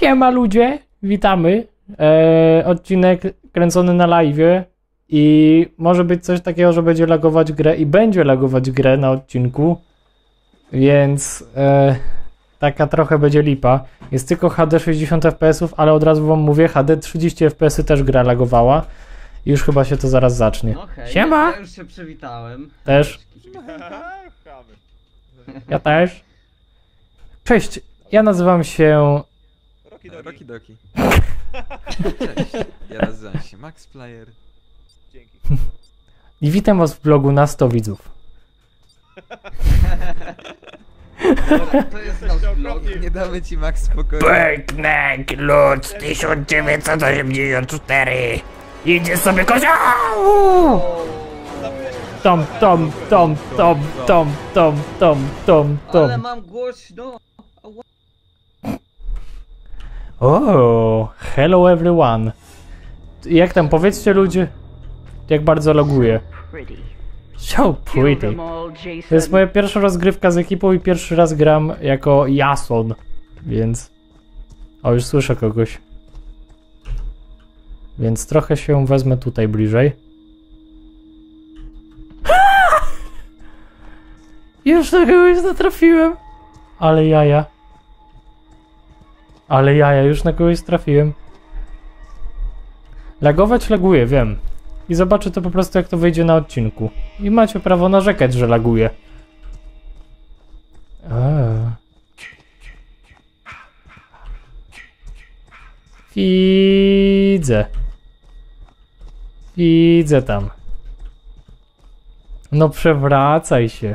Siema ludzie, witamy. E, odcinek kręcony na live i może być coś takiego, że będzie lagować grę i będzie lagować grę na odcinku, więc e, taka trochę będzie lipa. Jest tylko HD 60 fps, ale od razu wam mówię, HD 30 fps też gra lagowała. I już chyba się to zaraz zacznie. No hej, Siema! Ja już się przywitałem. Też. Ja też. Cześć, ja nazywam się Roki Roki doki. Doki. Cześć, ja nazywam się Max Player. Dzięki. i witam was w vlogu na 100 widzów. Dobra, to jest nasz okropni. Nie damy ci Max spokoju. Peknek Lud 1984 Idzie sobie kozioł! Tom, tom, tom, tom, tom, tom, tom, tom, Ale tom. mam głośno. O, hello everyone. Jak tam, powiedzcie ludzie, jak bardzo loguje. pretty. So pretty. To jest moja pierwsza rozgrywka z ekipą i pierwszy raz gram jako Jason, więc... O, już słyszę kogoś. Więc trochę się wezmę tutaj bliżej. Już na kogoś natrafiłem. Ale jaja. Ale jaja, już na kogoś trafiłem. Lagować laguje, wiem. I zobaczę to po prostu jak to wyjdzie na odcinku. I macie prawo narzekać, że laguje. A. Widzę. Widzę tam. No przewracaj się.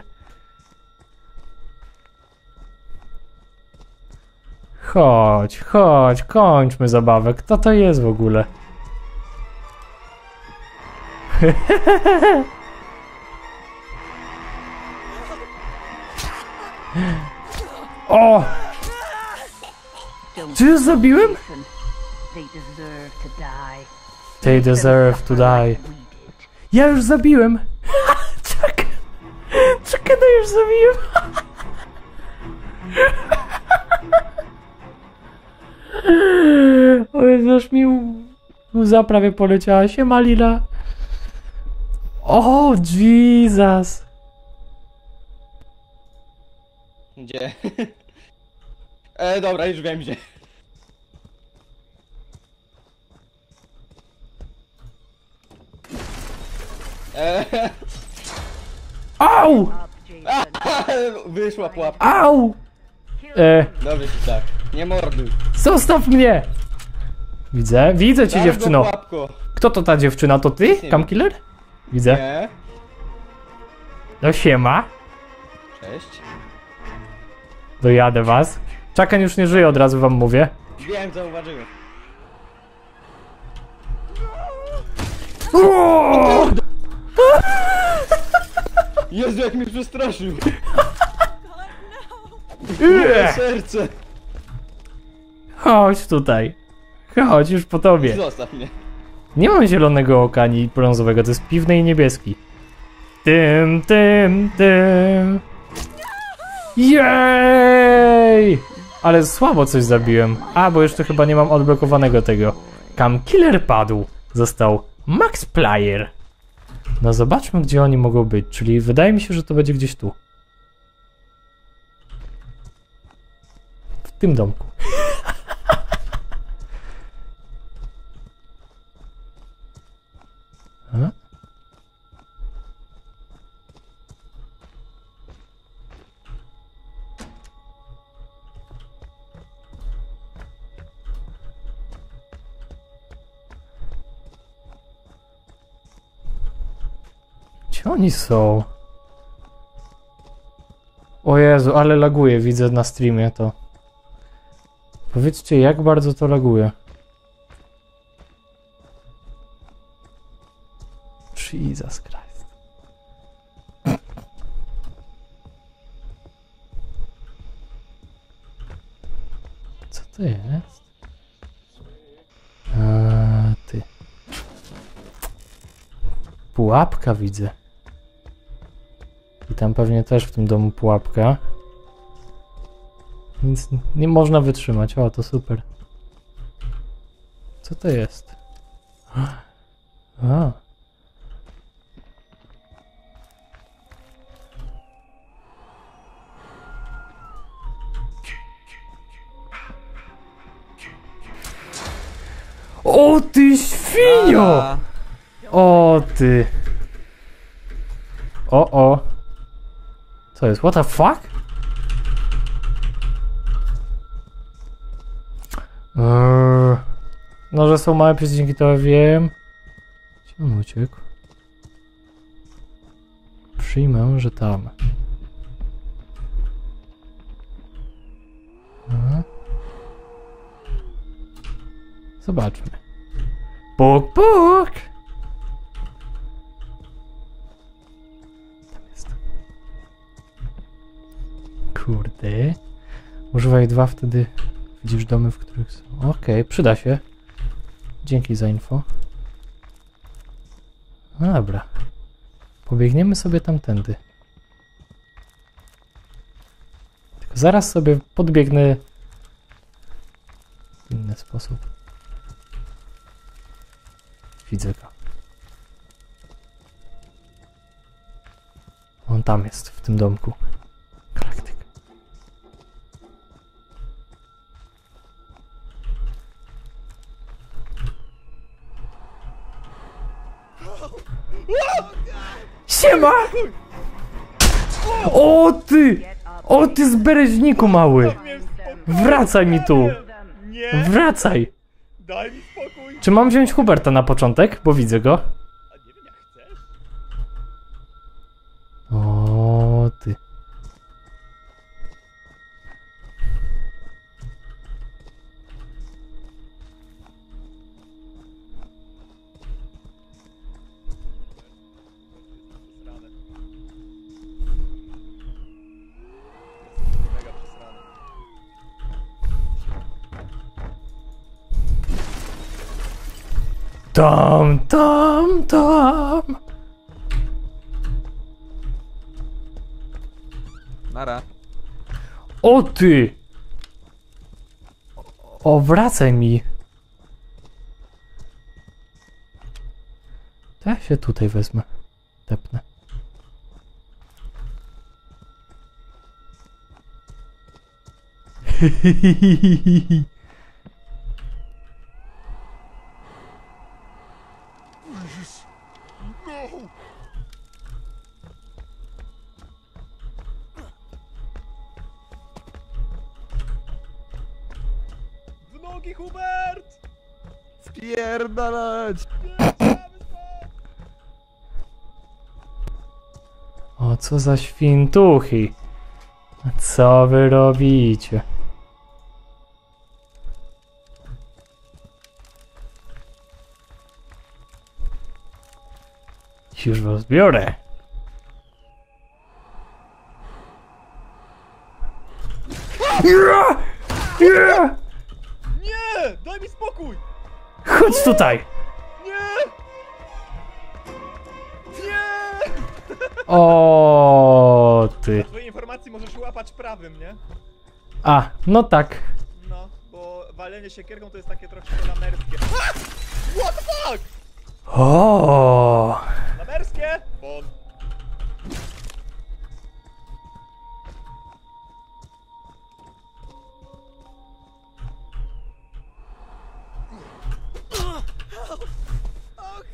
Chodź, chodź, kończmy zabawę. Kto to jest w ogóle? O! Czy już zabiłem? They deserve to die. Ja już zabiłem! Czekaj! Czekaj, no już zabiłem! O Jezu, aż mi łza prawie poleciała. Siema, Lila. O, Jesus! Gdzie? E, dobra, już wiem gdzie. E, Au! Wyszła pułapka. Au! E, Dobrze tak. Nie morduj. zostaw mnie! Widzę, widzę cię, Dam dziewczyno. Kto to ta dziewczyna? To ty? wiem. Camkiller? Widzę. Nie. No siema. Cześć. Dojadę was. Czakan już nie żyje, od razu wam mówię. Wiem, zauważyłem. Jezu, jak mnie przestraszył. Moje serce. Chodź tutaj. Chodź już po tobie. Zostaw mnie. Nie mam zielonego oka ani brązowego, to jest piwny i niebieski. Tym, tym, tym. Jej! Ale słabo coś zabiłem. A, bo jeszcze chyba nie mam odblokowanego tego. Cam Killer padł. Został Max Player. No zobaczmy, gdzie oni mogą być. Czyli wydaje mi się, że to będzie gdzieś tu. W tym domku. Gdzie oni są? O Jezu, ale laguje, widzę na streamie to. Powiedzcie, jak bardzo to laguje. Jesus Christ. Co to jest? A, ty. Pułapka widzę. Tam pewnie też w tym domu pułapka. Nic nie można wytrzymać. O, to super. Co to jest? A. O ty świnio! O ty. O o. Co jest? What the fuck? Eee, No, że są małe przecinki, to wiem. Gdzie on uciekł? Przyjmę, że tam. Aha. Zobaczmy. Puk, puk! Kurde. Używaj dwa, wtedy widzisz domy, w których są. Okej, przyda się. Dzięki za info. No dobra. Pobiegniemy sobie tamtędy. Tylko zaraz sobie podbiegnę w inny sposób. Widzę go. On tam jest, w tym domku. Siema! O ty! O ty z bereźniku mały! Wracaj mi tu! Wracaj! Daj mi spokój! Czy mam wziąć Huberta na początek? Bo widzę go. Tam, tam, tam. nara. O ty! O, wracaj mi. To ja się tutaj wezmę. Tepnę. W co za świntuchy. Co wy robicie? Już was biorę. Nie! Daj mi spokój! Chodź tutaj! Nie! O ty. Twoje informacji możesz łapać prawym, nie? A, no tak. No, bo walenie siekierką to jest takie trochę lamerskie. A! What the fuck? O. Lamerskie? Bon.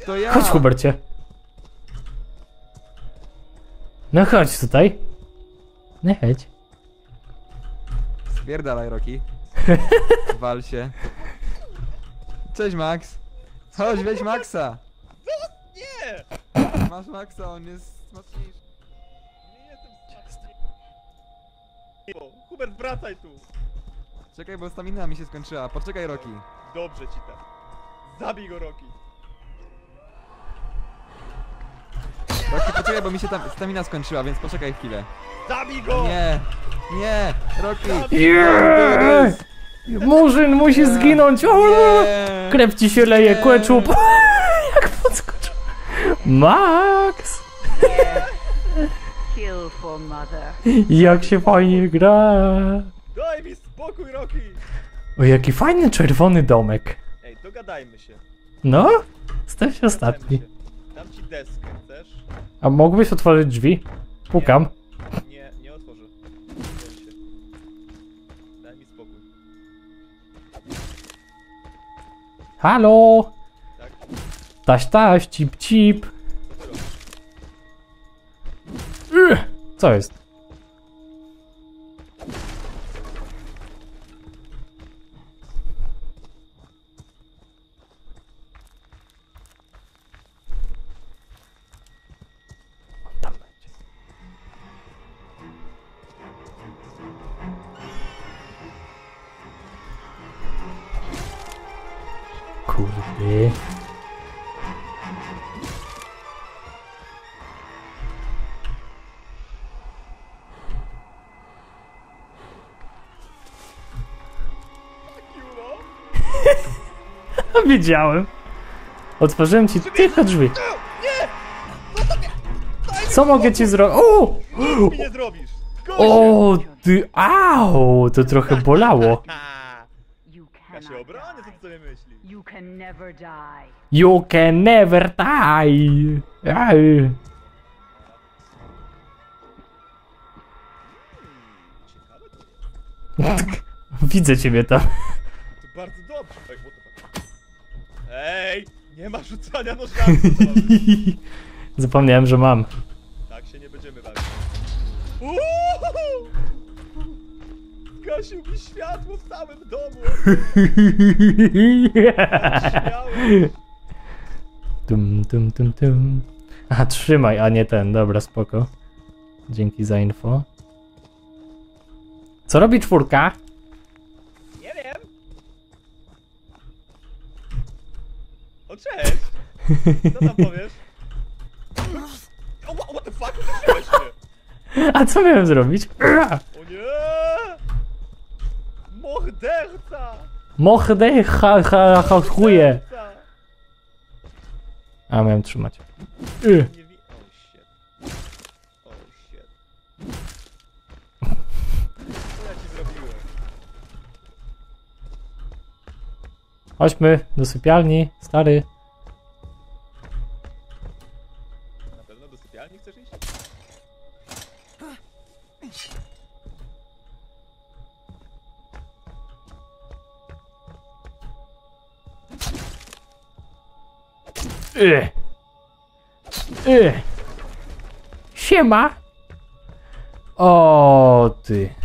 To ja! Chodź, Hubercie. No chodź tutaj. Nie chodź. Spierdalaj, Roki. Wal się. Cześć, Max. Chodź, weź Maxa. Nie! Masz Maxa, on jest mocniejszy. Nie jestem smaczny. Hubert, wracaj tu! Czekaj, bo stamina mi się skończyła. Poczekaj, Roki. Dobrze ci tak. Zabij go, Roki. Roki, poczekaj, bo mi się tam stamina skończyła, więc poczekaj chwilę. Zabij go! Nie! Nie! Roki! Nie! Murzyn musi zginąć! O! Nie! Krew ci się leje, kłeczup! Jak podskoczył! Max! Kill for mother. Jak się fajnie gra! Daj mi spokój, Roki! O, jaki fajny czerwony domek. Ej, do dogadajmy się. No? Jesteś ostatni. się. Dam ci deskę, chcesz? A mógłbyś otworzyć drzwi? Pukam. Nie, nie otworzę. Boję się. Daj mi spokój. Halo? Tak? Taś, taś, cip, cip. Co ty robisz? Ugh, Co jest? Julo? Wiedziałem. Otworzyłem ci tylko drzwi. Co mogę ci zrobić? O! Nic mi nie zrobisz! Gosia! O, ty, au, to trochę bolało. Ja się obronię, co ty sobie myślisz? You can never die. You can never die. Aj. Jest. Widzę ciebie tam. To bardzo dobrze. Ej? Ej, nie ma rzucania nożami. Zapomniałem, że mam. Tak się nie będziemy bawić. Uuuu! Zgasił mi światło w całym domu. Tum, tum, tum, tum. A, trzymaj, a nie ten. Dobra, spoko. Dzięki za info. Co robi czwórka? Nie wiem. O, cześć. Co tam powiesz? O, wha- what the fuck? Uderzyłeś mnie. A co miałem zrobić? O nie! Morderca! Mordę, ha, ha, chuje. Morderca! A, miałem trzymać. Y. Chodźmy do sypialni, stary. Siema. O ty.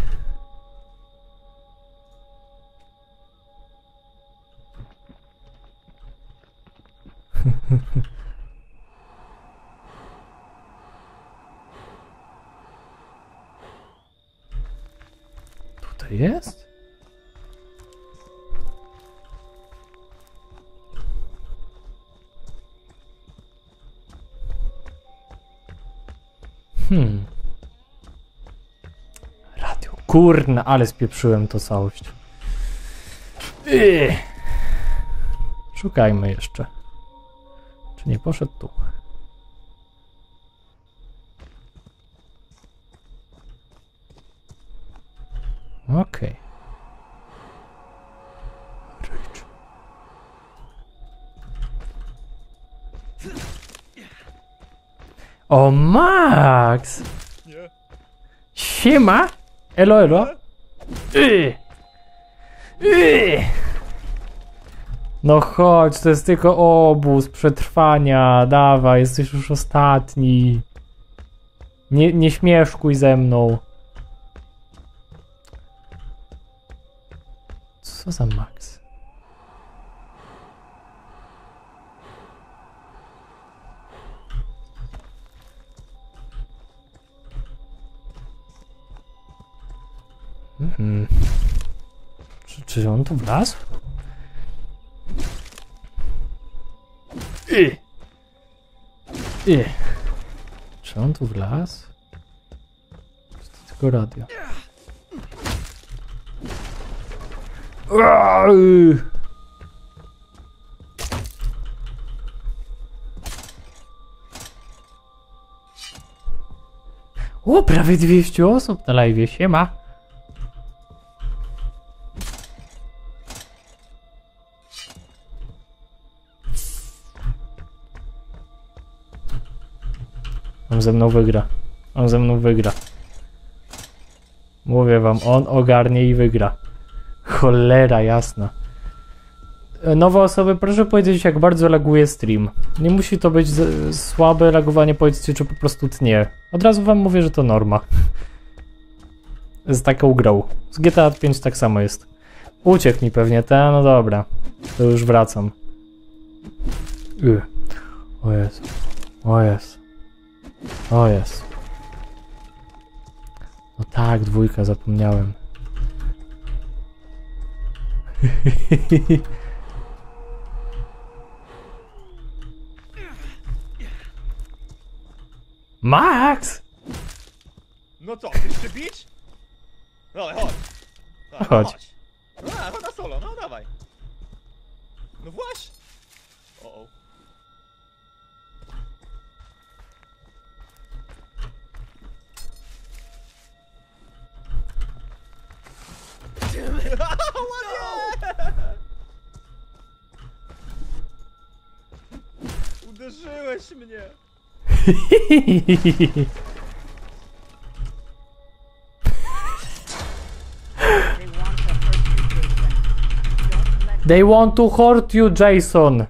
Kurna, ale spieprzyłem to całość. Yy. Szukajmy jeszcze. Czy nie poszedł tu? Okej. Rage. O, Max! Nie. Siema! Elo, elo. No chodź, to jest tylko obóz przetrwania. Dawaj, jesteś już ostatni. Nie, nie śmieszkuj ze mną. Co za Max? Mhm. Czy, czy on tu wlazł? Y. Y. Czy on tu wlazł? Czy to tylko radio? Ua, y. O, prawie 200 osób na live, siema. Ze mną wygra. On ze mną wygra. Mówię wam, on ogarnie i wygra. Cholera jasna. E, Nowe osoby, proszę powiedzieć, jak bardzo laguje stream. Nie musi to być słabe lagowanie, powiedzcie, czy po prostu tnie. Od razu wam mówię, że to norma. Z taką grą. Z GTA 5 tak samo jest. Uciekł mi pewnie ten, no dobra. To już wracam. Yy. O jest. O jest. O jest. No tak, dwójka, zapomniałem. Max! No co, chcesz się bić? No chodź. No, Chodź. No, a, chodź na solo, no dawaj. No właśnie. O, o. Uderzyłeś mnie. They want to hurt you, They want to hurt you, Jason.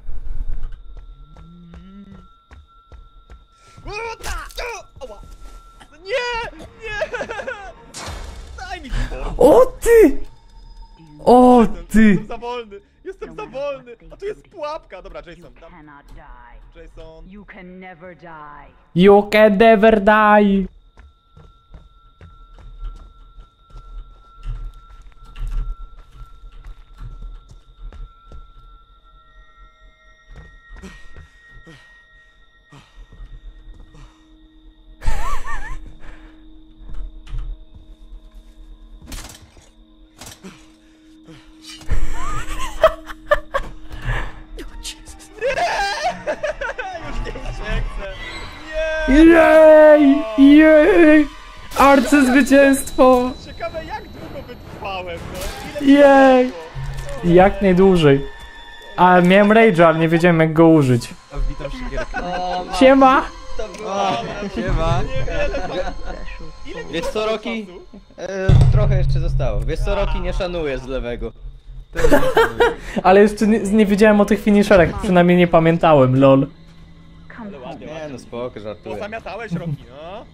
Ty! Jestem za wolny! Jestem za wolny! A tu jest pułapka! Dobra, You Jason, dam. cannot die. Jason. You can never die. You can never die! Jej! Jej! Arcyzwycięstwo! Ciekawe jak długo wytrwałem, no? Ile Jej! Jak najdłużej. A miałem rage, ale nie wiedziałem jak go użyć. A witam szykierkę. O, ma- Siema! to było... Siema. Wiesz co, Roki? E, trochę jeszcze zostało. Wiesz co, Roki nie szanuje z lewego. Szanuję. Ale jeszcze nie, nie wiedziałem o tych finisherach, przynajmniej nie pamiętałem, lol. Nie no, spoko, żartuję. Pozamiatałeś Roki, no?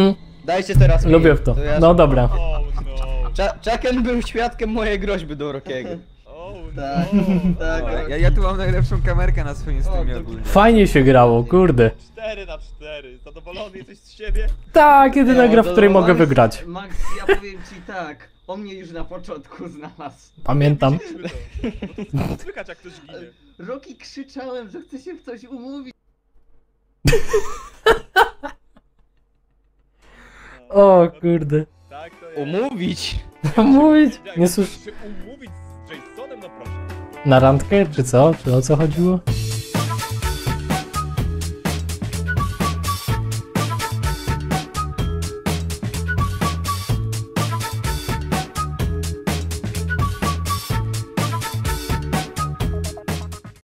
Mm, Dajcie teraz mi. lubię w to. ja- No dobra. Oh no. Cza- Chucken był świadkiem mojej groźby do Rokiego. Oh Tak, no. tak. Ja, ja tu mam najlepszą kamerkę na swoim streamie to- ogólnie. Fajnie się grało, kurde. 4 na 4. Zadowolony jesteś z siebie? Tak, jedyna gra, w to której mogę Max- wygrać. Max, ja powiem ci tak. On mnie już na początku znalazł. Pamiętam. Widzieliśmy to. No to słychać jak ktoś ginie. Roki krzyczałem, że chce się w coś umówić. O kurde. Tak to jest. Umówić? Mówić? Nie słysz... się umówić z Jasonem, no proszę. Na randkę, czy co? Czy o co chodziło?